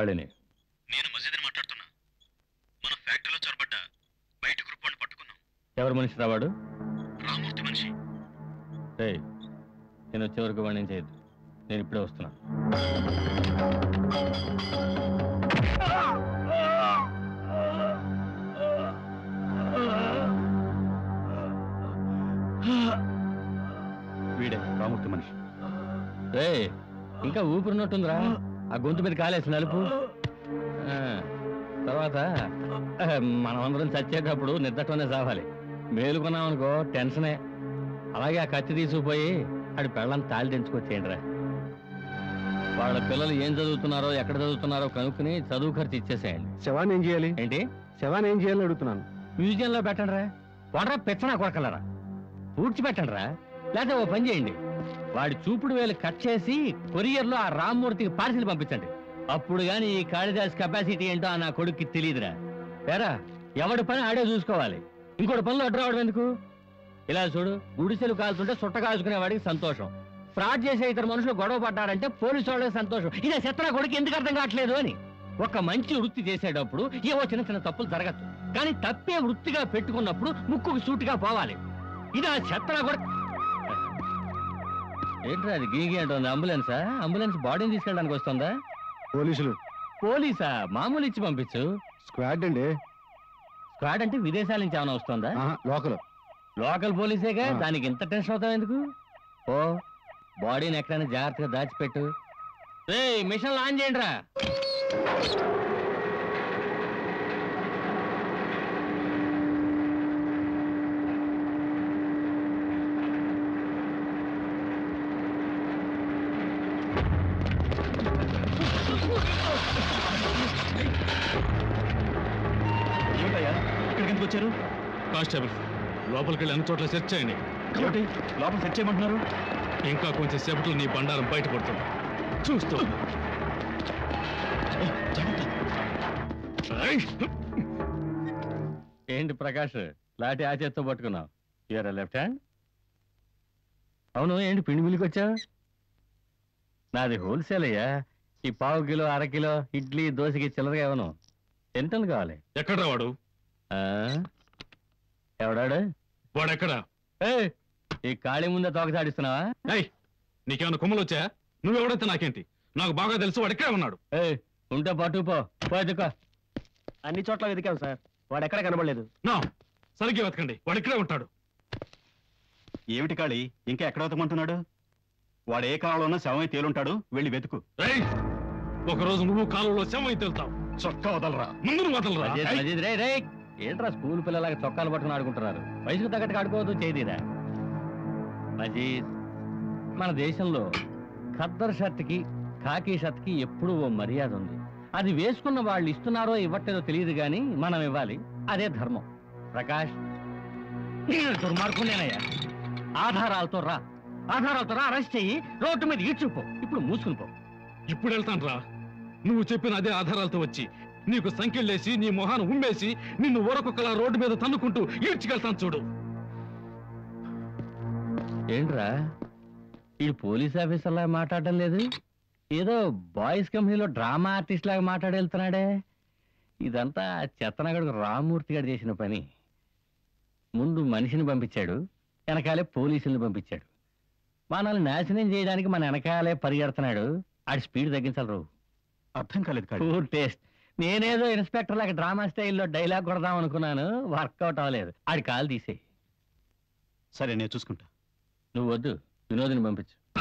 కాళిని నేను మసీదుని మాట్లాడుతున్నా. మన ఫ్యాక్టరీలో చొరబడ్డ బయట గ్రూప్ పట్టుకున్నాం. ఎవరు మనిషి రావాడు రామూర్తి మనిషి. రేయ్ నేను వచ్చే వరకు వాడిని ఏం చేయొద్దు. నేను ఇప్పుడే వస్తున్నా. వీడే రామూర్తి మనిషి. రేయ్ ఇంకా ఊపిరినట్టుందిరా ఆ గొంతు మీద కాలేసి నలుపు. ఆ, తర్వాత ఆ, మనమందరం చచ్చేటప్పుడు నిద్దటనే చావాలి మేలుకున్నాం అనుకో టెన్షనే. అలాగే ఆ కత్తి తీసుకుపోయి ఆడి పెళ్ళని తాళి తెంచుకొచ్చేయండిరా వాళ్ళ పిల్లలు ఏం చదువుతున్నారో ఎక్కడ చదువుతున్నారో కనుక్కుని చదువు ఖర్చు ఇచ్చేసేయండి. శవాన్ని ఏం చేయాలి? ఏంటి? శవాన్ని ఏం చేయాలని అడుగుతున్నాను. మ్యూజియంలో పెట్టండి రా వాడరా పెచ్చనా కొడకలరా పూడ్చి పెట్టండి రా లేకపోతే ఓ పని చేయండి. వాడి చూపుడు వేలు కట్ చేసి కొరియర్లో ఆ రామ్మూర్తికి పార్సిల్ పంపించండి. అప్పుడు గాని ఈ కాళిదాస్ కెపాసిటీ ఏంటో ఆ నా కొడుక్కి తెలియదురా. ఏరా ఎవడి పని ఆడే చూసుకోవాలి. ఇంకోటి పనులు అడ్డరావడం ఎందుకు? ఇలా చూడు గుడిసెలు కాల్చుంటే సుట్ట కాల్చుకునే వాడికి సంతోషం. ఫ్రాడ్ చేసే ఇతర మనుషులు గొడవ పడ్డారంటే పోలీసు వాళ్ళకి సంతోషం. ఇదే చెత్తన కొడుకు ఎందుకు అర్థం కావట్లేదు అని. ఒక మంచి వృత్తి చేసేటప్పుడు ఏవో చిన్న చిన్న తప్పులు జరగచ్చు. కానీ తప్పే వృత్తిగా పెట్టుకున్నప్పుడు ముక్కుకు సూటిగా పోవాలి. ఇది ఆ చెత్తన కొడుకు ఏంట్రా అది గీగి అంటుంది? అంబులెన్సా? అంబులెన్స్ బాడీని తీసుకెళ్ళడానికి వస్తుందా? పోలీసులు. పోలీసా? మామూలు ఇచ్చి పంపించు. స్క్వాడ్ అండి. స్క్వాడ్ అంటే విదేశాల నుంచి ఏమైనా వస్తుందా? లోకల్. లోకల్ పోలీసేగా. దానికి ఇంత టెన్షన్ అవుతావు ఎందుకు? ఓ బాడీని ఎక్కడైనా జాగ్రత్తగా దాచిపెట్టు. రే మిషన్ ఆన్ చేయండి రా ఏమిటయ్యా? ఇక్కడికి ఎందుకు వచ్చారు? కానిస్టేబుల్ లోపలికి వెళ్ళి అన్ని చోట్ల సెర్చ్ చేయండి. ఏమిటి? లోపల సెట్ చేయమంటున్నారు? ఇంకా కొంచెం సేపట్లో నీ బండారం బయటపడుతుంది చూస్తూ! ఏంటి ప్రకాష్ లాటి ఆ చేత్తో పట్టుకున్నావు ఇయర్ లెఫ్ట్ హ్యాండ్ అవును ఏంటి పిండి మిల్లికి వచ్చావు నాది హోల్సేల్ అయ్యా. ఈ పావు కిలో అర కిలో ఇడ్లీ దోశకి చిల్లరగా ఇవ్వను. ఎంత కావాలి. ఎక్కడ్రా వాడు? ఆ? ఎవడాడు? వాడెక్కడా? ఏయ్, ఈ ఖాళీ ముందే తోక సాడిస్తున్నావా ఏయ్ నీకేమైనా కొమ్మలు వచ్చాయా నువ్వెవడైతే నాకేంటి? నాకు బాగా తెలుసు వాడు ఎక్కడే ఉన్నాడు. ఏయ్, ఉంటే పట్టు పో. పోదుకో అన్ని చోట్ల వెతికాం సార్. వాడు ఎక్కడ కనబడలేదు. నా సరిగ్గా వెతకండి. వాడు ఇక్కడే ఉంటాడు. ఏమిటి కాళీ ఇంకా ఎక్కడ వెతకమంటున్నాడు? వాడు ఏ కాలంలో శవమై తేలుంటాడు. వెళ్ళి వెతుకు. ఏయ్ ఒక రోజు నువ్వు కాలువలో శవం తెలుతావు చొక్కా వదలరా. ముందు నువ్వు వదలరా. ఏంట్రా స్కూల్ పిల్లలాగా చొక్కాలు పట్టుకుని ఆడుకుంటున్నారు? వయసుకు తగ్గట్టు ఆడుకోవద్దు చేయదీరా మజీద్ మన దేశంలో ఖద్దర్ షర్ట్కి ఖాకీ షర్ట్కి ఎప్పుడూ ఓ మర్యాద ఉంది. అది వేసుకున్న వాళ్ళు ఇస్తున్నారో ఇవ్వట్లేదో తెలియదు కానీ మనం ఇవ్వాలి. అదే ధర్మం. ప్రకాష్ నేను దుర్మార్గునేనయ్యా ఆధారాలతో రా. ఆధారాలతో రా అరెస్ట్ చెయ్యి. రోడ్డు మీద ఈడ్చుపో ఇప్పుడు మూసుకుని పో. ఇప్పుడు వెళ్తాను రా నువ్వు చెప్పిన అదే ఆధారాలతో వచ్చి నీకు సంఖ్యలేసి నీ మొహాన్ని ఉమ్మేసి నిన్ను ఊరకొక్కలా రోడ్డు మీద తన్నుకుంటూ ఈడ్చికెళ్తాను చూడు. ఏంట్రా? ఈ పోలీస్ ఆఫీసర్ లాగా మాట్లాడడం లేదు? ఏదో బాయ్స్ కంపెనీలో డ్రామా ఆర్టిస్ట్ లాగా మాట్లాడేళ్తున్నాడే. ఇదంతా చెత్తనగడుకు రామూర్తి గారు చేసిన పని. ముందు మనిషిని పంపించాడు వెనకాలే పోలీసుల్ని పంపించాడు. మనల్ని నాశనం చేయడానికి మన వెనకాలే పరిగెడుతున్నాడు. ఆడి స్పీడ్ తగ్గించాలి రావు అర్థం కాలేదు పూర్ టేస్ట్ నేనేదో ఇన్స్పెక్టర్ లాగా డ్రామా స్టైల్లో డైలాగ్ కొడదాం అనుకున్నాను. వర్కౌట్ అవ్వలేదు. ఆడి కాలు తీసేయి. సరే నేను చూసుకుంటా. నువ్వు వద్దు. వినోదిని పంపించు.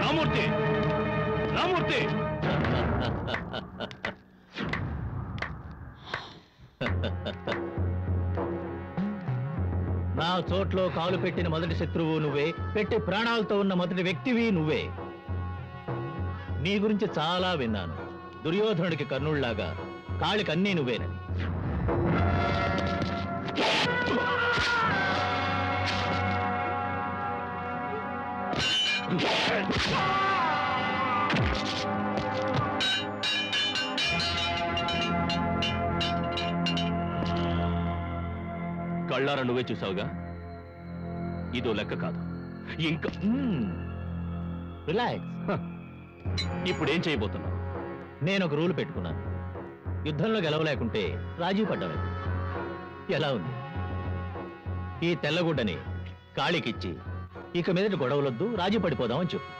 రామూర్తి! రామూర్తి! నా చోట్లో కాలు పెట్టిన మొదటి శత్రువు నువ్వే పెట్టి ప్రాణాలతో ఉన్న మొదటి వ్యక్తివి నువ్వే. నీ గురించి చాలా విన్నాను. దుర్యోధనుడికి కర్ణుళ్ళాగా కాళికి అన్నీ నువ్వేనని. కళ్ళారా నువ్వే చూసావుగా? ఇదో లెక్క కాదు. ఇంకా రిలాక్స్. ఇప్పుడేం చేయబోతున్నావు? నేను ఒక రూల్ పెట్టుకున్నాను. యుద్ధంలో గెలవలేకుంటే రాజీ పడ్డమే ఎలా ఉంది? ఈ తెల్లగుడ్డని కాళీకిచ్చి ఇక మీదటి గొడవలొద్దు రాజీ పడిపోదామని చెప్పు.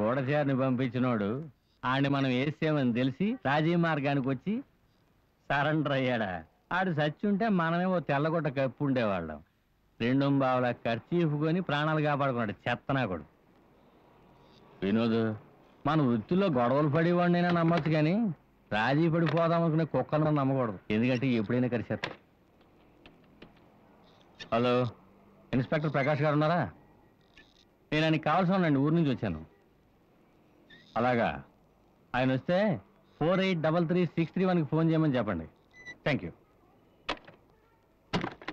గూఢచారిని పంపించినోడు ఆడిని మనం వేసామని తెలిసి రాజీ మార్గానికి వచ్చి సరెండర్ అయ్యాడా? ఆడు సచ్చుంటే మనమే ఓ తెల్లగొట్ట కప్పు ఉండేవాళ్ళం రెండు బావుల ఖర్చీఫ్ కొని ప్రాణాలు కాపాడుకున్నాడు చెత్తనాకుడు. వినోద్ మన వృత్తిలో గొడవలు పడేవాడినైనా నమ్మచ్చు కానీ రాజీ పడిపోదాం అనుకునే కుక్కలను నమ్మకూడదు. ఎందుకంటే ఎప్పుడైనా కలిసేస్తాయి హలో ఇన్స్పెక్టర్ ప్రకాష్ గారు ఉన్నారా? నేను ఆయనకి కావాల్సిన ఉన్నాండి ఊరి నుంచి వచ్చాను. అలాగా ఆయన వస్తే four eight double three six three వన్కి ఫోన్ చేయమని చెప్పండి. Thank you.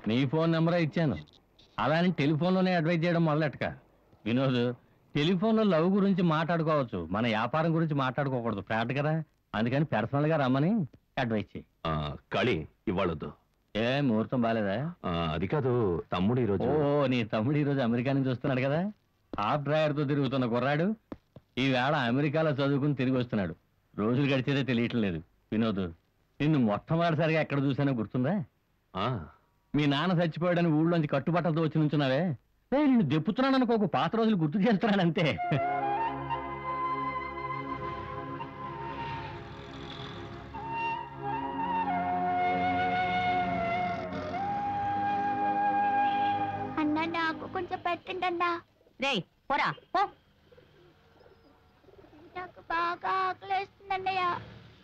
నీ ఫోన్ నెంబరే ఇచ్చాను. అలా అని టెలిఫోన్లోనే అడ్వైజ్ చేయడం మొదలెట్టక. వినోద్ టెలిఫోన్లో లవ్ గురించి మాట్లాడుకోవచ్చు. మన వ్యాపారం గురించి మాట్లాడుకోకూడదు. ఫ్లాట్ కదా? అందుకని పర్సనల్గా రమ్మని అడ్వైజ్ చేయి. ఆ, కాళీ ఇవ్వాలొద్దు. ఏ ముహూర్తం బాలేదా? ఆ, అది కాదు తమ్ముడు ఈరోజు ఓ నీ తమ్ముడు ఈరోజు అమెరికా నుంచి వస్తున్నాడు కదా? హాఫ్ డ్రైవర్తో తిరుగుతున్న కుర్రాడు ఈ వేళ అమెరికాలో చదువుకుని తిరిగి వస్తున్నాడు. రోజులు గడిచేదే తెలియటం లేదు. వినోద్ నిన్ను మొట్టమొదటిసారిగా ఎక్కడ చూసానో గుర్తుందా? ఆ, మీ నాన్న చచ్చిపోయాడని ఊళ్ళోంచి కట్టుబట్టలతో వచ్చి నుంచున్నావే? ఏ నిన్ను దెప్పుతున్నాను అనుకో ఒక పాత రోజులు గుర్తు చేస్తున్నాను అంతే. అన్నా నాకు కొంచెం పెట్టండి అన్నా రే పోరా పో. నాకు బాగా ఆకలేస్తుంది అన్నయ్య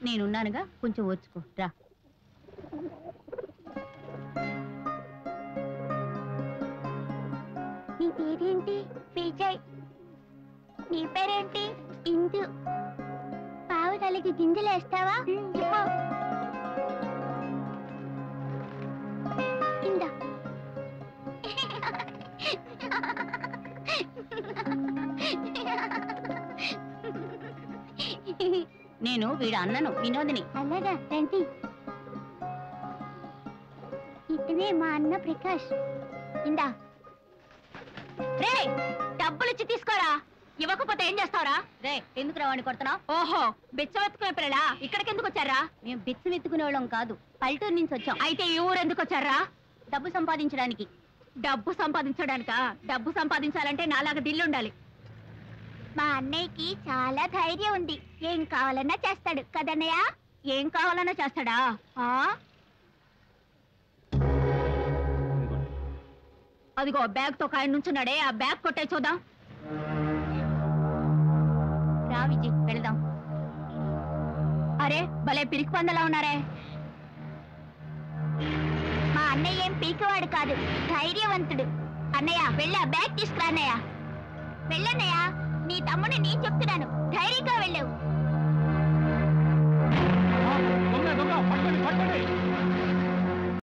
నేనున్నానుగా కొంచెం ఓర్చుకో రా. పేరేంటి విజయ్ నీ పేరేంటి? ఇందు. పావురాలకి గింజలు వేస్తావా? ఇందా. నేను వీడు అన్నను వినోదిని. అలాగా రండి ఇతనే మా అన్న ప్రకాష్. ఇందా. రే డబ్బులు ఇచ్చి తీసుకోరా. ఇవ్వకపోతే ఏం చేస్తావరా? రే ఎందుకు రావాణి కొడుతున్నావు? ఓహో బిచ్చం ఎత్తుకునే పిల్లలా ఇక్కడికి ఎందుకు వచ్చారా? మేము బిచ్చం ఎత్తుకునే వాళ్ళం కాదు పల్లెటూరు నుంచి వచ్చాం. అయితే ఈ ఊరు ఎందుకు వచ్చారా? డబ్బు సంపాదించడానికి. డబ్బు సంపాదించడానికా? డబ్బు సంపాదించాలంటే నాలాగా దిల్లు ఉండాలి మా అన్నయ్యకి చాలా ధైర్యం ఉంది. ఏం కావాలన్నా చేస్తాడు కదన్నయ్య? ఏం కావాలన్నా చేస్తాడా? ఆ? అదిగో బ్యాగ్తో కాయన నుంచున్నాడే. ఆ బ్యాగ్ కొట్టే చూద్దాం. రా విజి వెళదాం. అరే భలే పిరికి పందలా ఉన్నారే. మా అన్నయ్య ఏం పీకివాడు కాదు ధైర్యవంతుడు. అన్నయ్య వెళ్ళి ఆ బ్యాగ్ తీసుకురా అన్నయ్య. వెళ్ళన్నయ్య నీ తమ్ముడు నేను చెప్తున్నాను. ధైర్యంగా వెళ్ళావు. పట్టండి పట్టండి